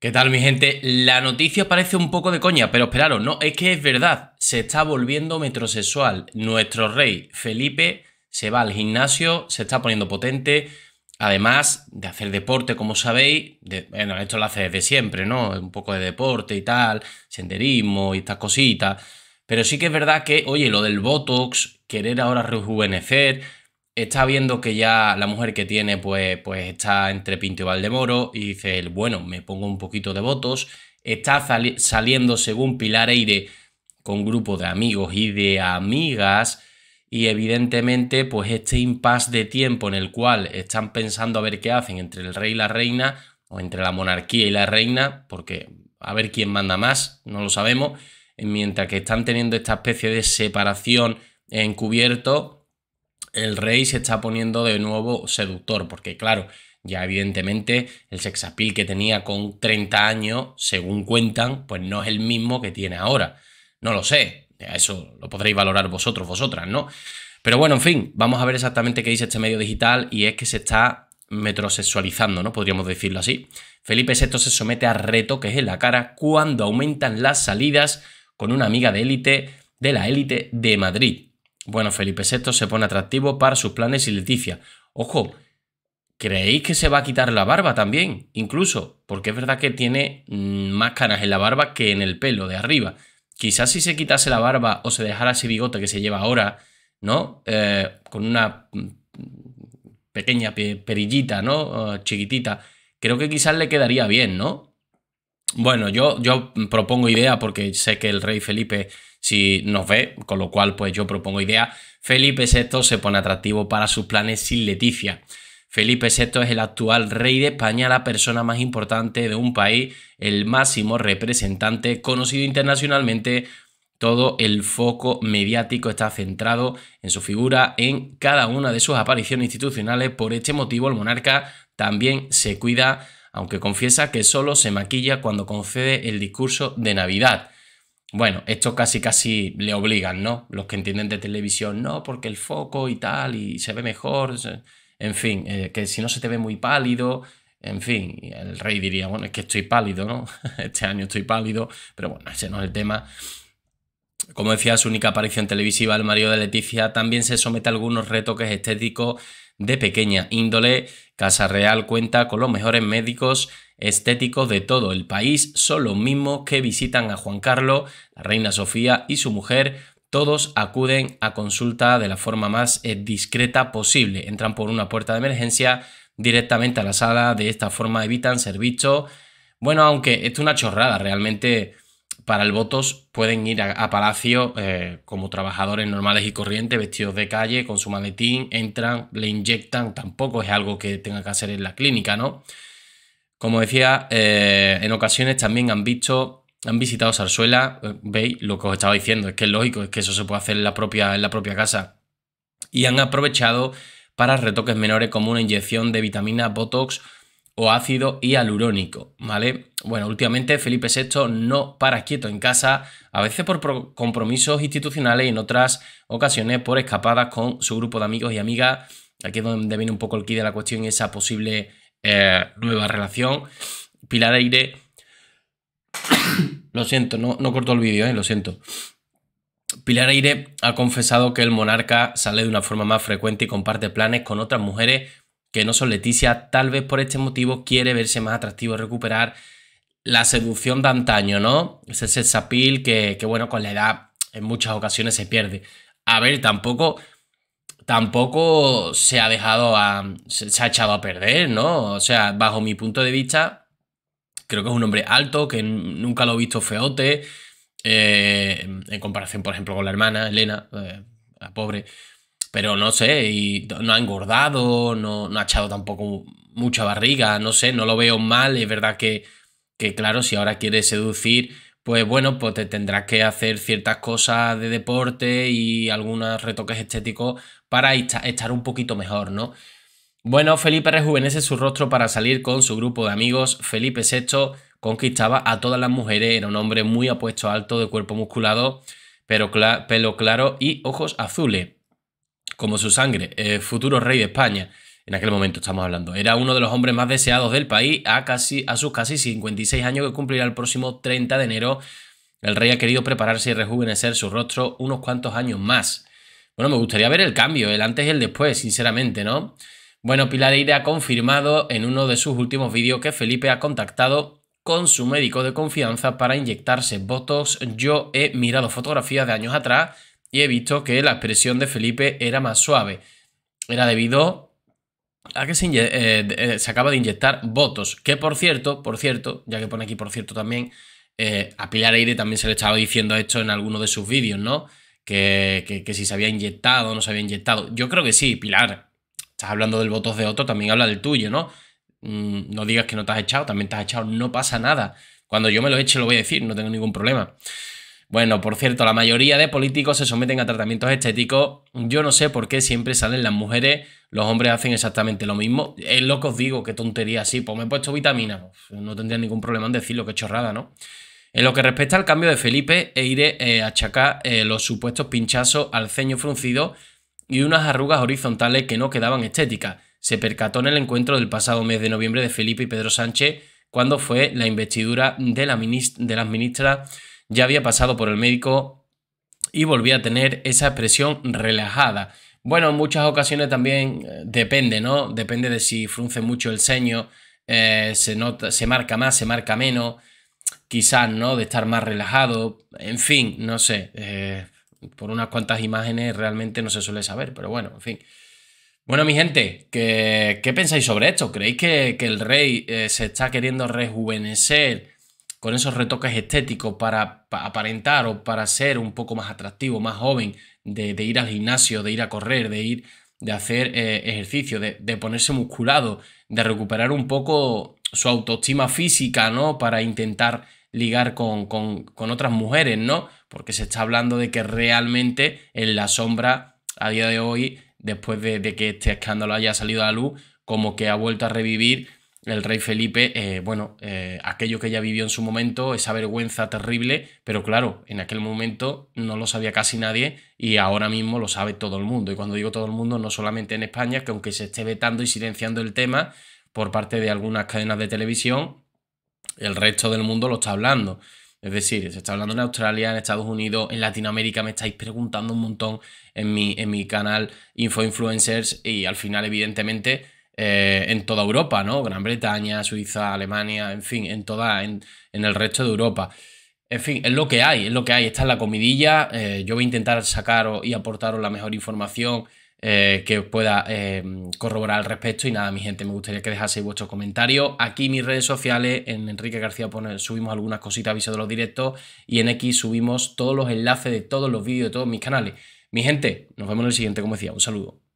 ¿Qué tal mi gente? La noticia parece un poco de coña, pero esperaros, no, es que es verdad, se está volviendo metrosexual. Nuestro rey Felipe se va al gimnasio, se está poniendo potente, además de hacer deporte, como sabéis, bueno, esto lo hace desde siempre, ¿no? Un poco de deporte y tal, senderismo y estas cositas. Pero sí que es verdad que, oye, lo del Botox, querer ahora rejuvenecer, está viendo que ya la mujer que tiene pues, pues está entre Pinto y Valdemoro y dice, bueno, me pongo un poquito de votos, está saliendo según Pilar Eire con grupo de amigos y de amigas y evidentemente pues este impasse de tiempo en el cual están pensando a ver qué hacen entre el rey y la reina o entre la monarquía y la reina, porque a ver quién manda más, no lo sabemos, mientras que están teniendo esta especie de separación encubierto, el rey se está poniendo de nuevo seductor, porque claro, ya evidentemente el sexapil que tenía con 30 años, según cuentan, pues no es el mismo que tiene ahora. No lo sé, eso lo podréis valorar vosotros, vosotras, ¿no? Pero bueno, en fin, vamos a ver exactamente qué dice este medio digital y es que se está metrosexualizando, ¿no? Podríamos decirlo así. Felipe VI se somete a retoques en la cara cuando aumentan las salidas con una amiga de élite de la élite de Madrid. Bueno, Felipe VI se pone atractivo para sus planes y Leticia. Ojo, ¿creéis que se va a quitar la barba también? Incluso, porque es verdad que tiene mm, más canas en la barba que en el pelo de arriba. Quizás si se quitase la barba o se dejara ese bigote que se lleva ahora, ¿no? Eh, con una mm, pequeña perillita, ¿no? Eh, chiquitita. Creo que quizás le quedaría bien, ¿no? Bueno, yo, yo propongo idea porque sé que el rey Felipe si nos ve, con lo cual pues yo propongo idea. Felipe VI se pone atractivo para sus planes sin Leticia. Felipe VI es el actual rey de España, la persona más importante de un país, el máximo representante, conocido internacionalmente. Todo el foco mediático está centrado en su figura en cada una de sus apariciones institucionales. Por este motivo, el monarca también se cuida, aunque confiesa que solo se maquilla cuando concede el discurso de Navidad. Bueno, esto casi casi le obligan, ¿no? Los que entienden de televisión, no, porque el foco y tal, y se ve mejor, en fin, eh, que si no se te ve muy pálido, en fin, el rey diría, bueno, es que estoy pálido, ¿no? Este año estoy pálido, pero bueno, ese no es el tema. Como decía, su única aparición televisiva, el marido de Leticia, también se somete a algunos retoques estéticos de pequeña índole. Casa Real cuenta con los mejores médicos estéticos de todo el país son los mismos que visitan a Juan Carlos, la reina Sofía y su mujer. Todos acuden a consulta de la forma más eh, discreta posible. Entran por una puerta de emergencia directamente a la sala. De esta forma evitan ser vistos. Bueno, aunque es una chorrada, realmente para el votos pueden ir a, Palacio eh, como trabajadores normales y corrientes, vestidos de calle, con su maletín, entran, le inyectan, tampoco es algo que tenga que hacer en la clínica, ¿no? Como decía, eh, en ocasiones también han visto, han visitado Sarsuela, eh, veis lo que os estaba diciendo, es que es lógico, es que eso se puede hacer en la propia, en la propia casa. Y han aprovechado para retoques menores como una inyección de vitamina Botox o ácido hialurónico, ¿vale? Bueno, últimamente Felipe VI no para quieto en casa, a veces por compromisos institucionales y en otras ocasiones por escapadas con su grupo de amigos y amigas. Aquí es donde viene un poco el quid de la cuestión, esa posible eh, nueva relación. Pilar Aire. lo siento, no, no corto el vídeo, eh, lo siento. Pilar Aire ha confesado que el monarca sale de una forma más frecuente y comparte planes con otras mujeres que no son Leticia. Tal vez por este motivo quiere verse más atractivo, recuperar la seducción de antaño, ¿no? Ese sex appeal que, que, bueno, con la edad en muchas ocasiones se pierde. A ver, tampoco tampoco se ha dejado a. se, ha echado a perder, ¿no? O sea, bajo mi punto de vista, creo que es un hombre alto, que nunca lo he visto feote. Eh, en comparación, por ejemplo, con la hermana, Elena, eh, la pobre. Pero no sé, y no ha engordado, no, no, ha echado tampoco mucha barriga, no sé, no lo veo mal. Es verdad que, que claro, si ahora quiere seducir pues bueno, pues te tendrás que hacer ciertas cosas de deporte y algunos retoques estéticos para estar un poquito mejor, ¿no? Bueno, Felipe rejuvenece su rostro para salir con su grupo de amigos. Felipe VI conquistaba a todas las mujeres, era un hombre muy apuesto alto, de cuerpo musculado, pero pelo claro y ojos azules, como su sangre, futuro rey de España. en aquel momento estamos hablando. Era uno de los hombres más deseados del país a, casi, a sus casi 56 años que cumplirá el próximo 30 de enero. El rey ha querido prepararse y rejuvenecer su rostro unos cuantos años más. Bueno, me gustaría ver el cambio, el antes y el después, sinceramente, ¿no? Bueno, Pilar Eire ha confirmado en uno de sus últimos vídeos que Felipe ha contactado con su médico de confianza para inyectarse votos. Yo he mirado fotografías de años atrás y he visto que la expresión de Felipe era más suave. Era debido a que se, eh, eh, se, acaba de inyectar votos. Que por cierto, por cierto, ya que pone aquí por cierto también, eh, a Pilar Eire también se le estaba diciendo esto en alguno de sus vídeos, ¿no? Que, que, si se había inyectado o no se había inyectado. Yo creo que sí, Pilar. Estás hablando del votos de otro, también habla del tuyo, ¿no? Mm, no digas que no te has echado, también te has echado, no pasa nada. Cuando yo me lo eche lo voy a decir, no tengo ningún problema. Bueno, por cierto, la mayoría de políticos se someten a tratamientos estéticos. Yo no sé por qué siempre salen las mujeres, los hombres hacen exactamente lo mismo. Es lo que os digo, qué tontería, sí, pues me he puesto vitamina. Pues no tendría ningún problema en decirlo, qué chorrada, ¿no? En lo que respecta al cambio de Felipe, e iré eh, a achacar eh, los supuestos pinchazos al ceño fruncido y unas arrugas horizontales que no quedaban estéticas. Se percató en el encuentro del pasado mes de noviembre de Felipe y Pedro Sánchez cuando fue la investidura de la, de las ministras ya había pasado por el médico y volvía a tener esa expresión relajada. Bueno, en muchas ocasiones también eh, depende, ¿no? Depende de si frunce mucho el ceño, eh, se, nota, se marca más, se marca menos, quizás, ¿no? De estar más relajado, en fin, no sé. Eh, por unas cuantas imágenes realmente no se suele saber, pero bueno, en fin. Bueno, mi gente, ¿qué, qué pensáis sobre esto? ¿Creéis que, que el rey se está queriendo rejuvenecer? Con esos retoques estéticos para, aparentar o para ser un poco más atractivo, más joven, de, ir al gimnasio, de ir a correr, de ir, de hacer eh, ejercicio, de, ponerse musculado, de recuperar un poco su autoestima física, ¿no? Para intentar ligar con, con, otras mujeres, ¿no? Porque se está hablando de que realmente en la sombra, a día de hoy, después de, de que este escándalo haya salido a la luz, como que ha vuelto a revivir el rey Felipe, eh, bueno, eh, aquello que ya vivió en su momento, esa vergüenza terrible, pero claro, en aquel momento no lo sabía casi nadie y ahora mismo lo sabe todo el mundo. Y cuando digo todo el mundo, no solamente en España, que aunque se esté vetando y silenciando el tema por parte de algunas cadenas de televisión, el resto del mundo lo está hablando. Es decir, se está hablando en Australia, en Estados Unidos, en Latinoamérica, me estáis preguntando un montón en mi, en mi canal Info Influencers y al final, evidentemente, eh, en toda Europa, ¿no? Gran Bretaña, Suiza, Alemania, en fin, en toda, en, el resto de Europa. En fin, es lo que hay, es lo que hay. Esta es la comidilla. Eh, yo voy a intentar sacaros y aportaros la mejor información eh, que pueda corroborar al respecto. Y nada, mi gente, me gustaría que dejaseis vuestros comentarios. Aquí mis redes sociales, en Enrique García pone, subimos algunas cositas, aviso de los directos. Y en X subimos todos los enlaces de todos los vídeos de todos mis canales. Mi gente, nos vemos en el siguiente, como decía. Un saludo.